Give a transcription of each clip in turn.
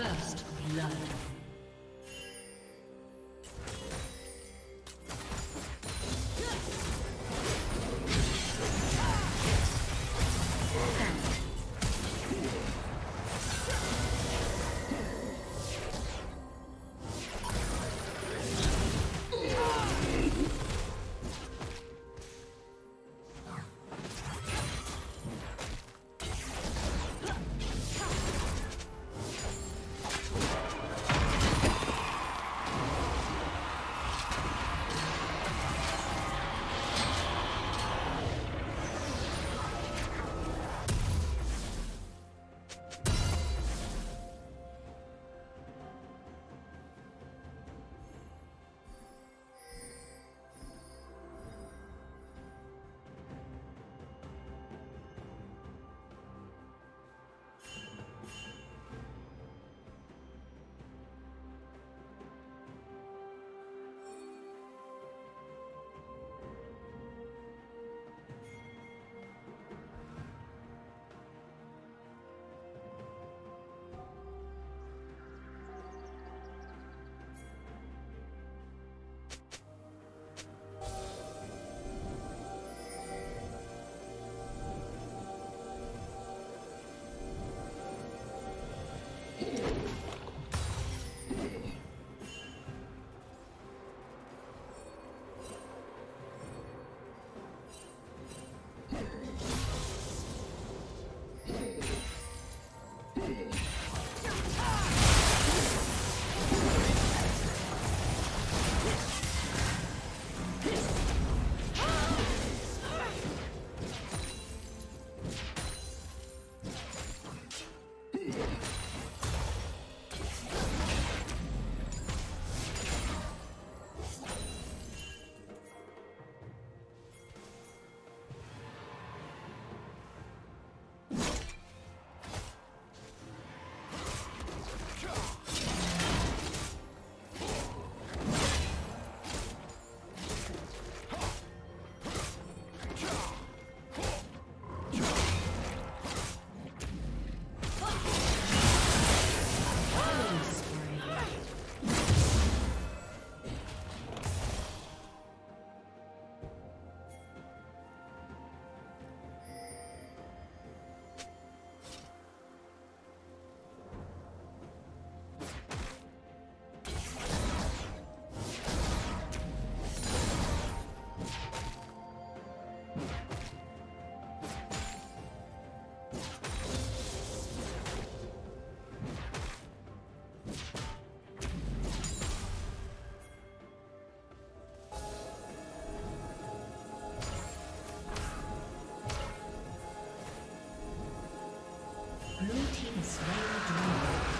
First blood. Blue team is slain the.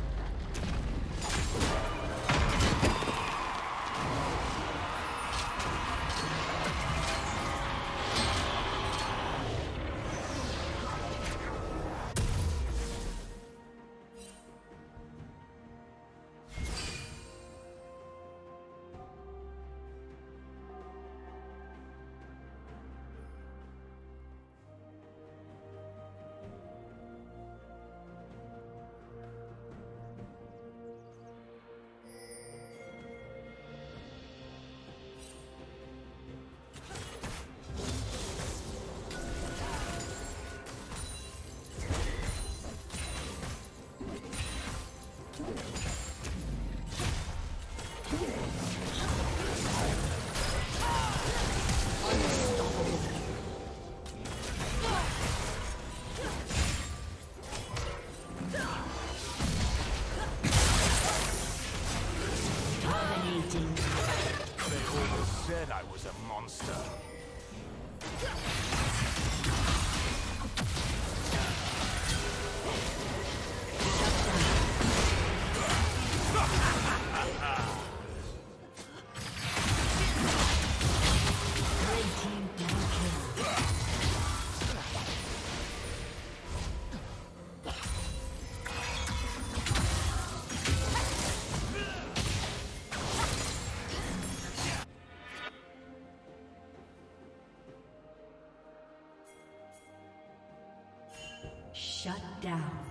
Shut down.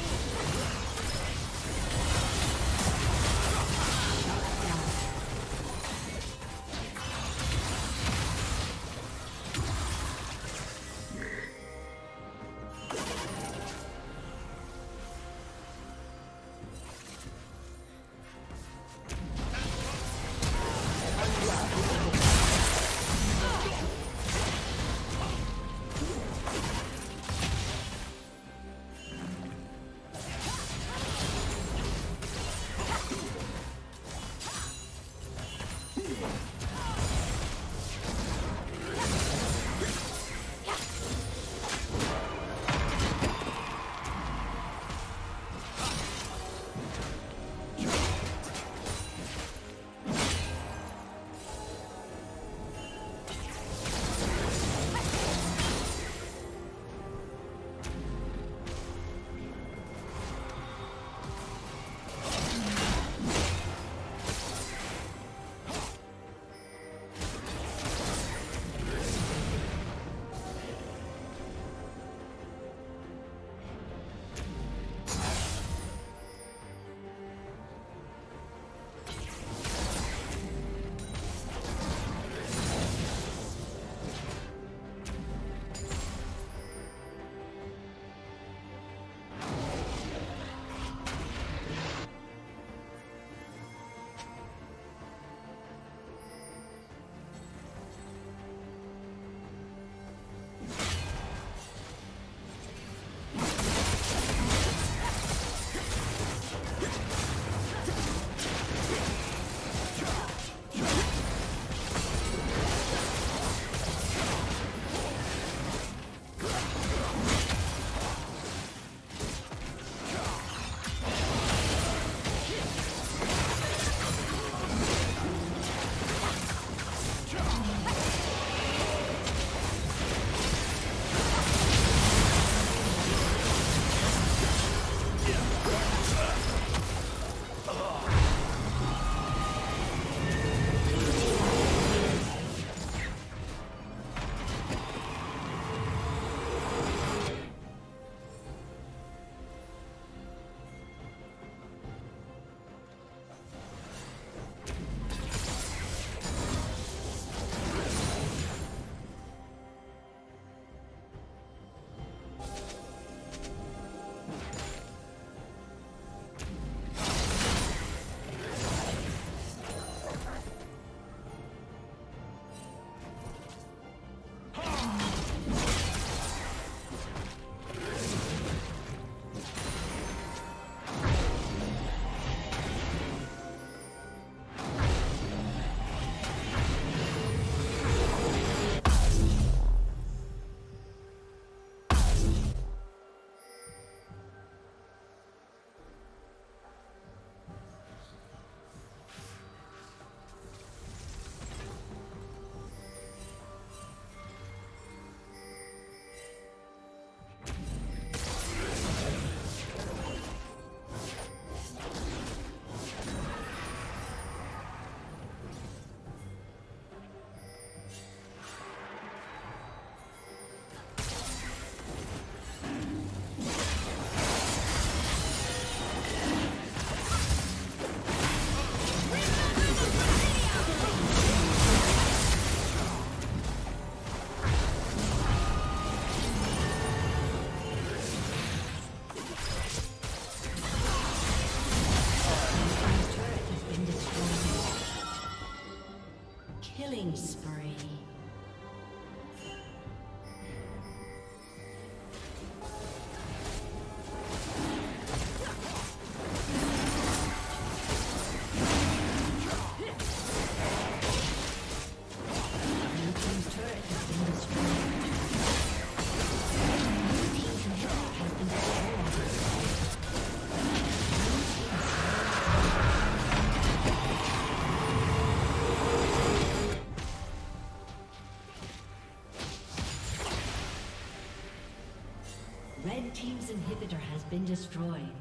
Been destroyed.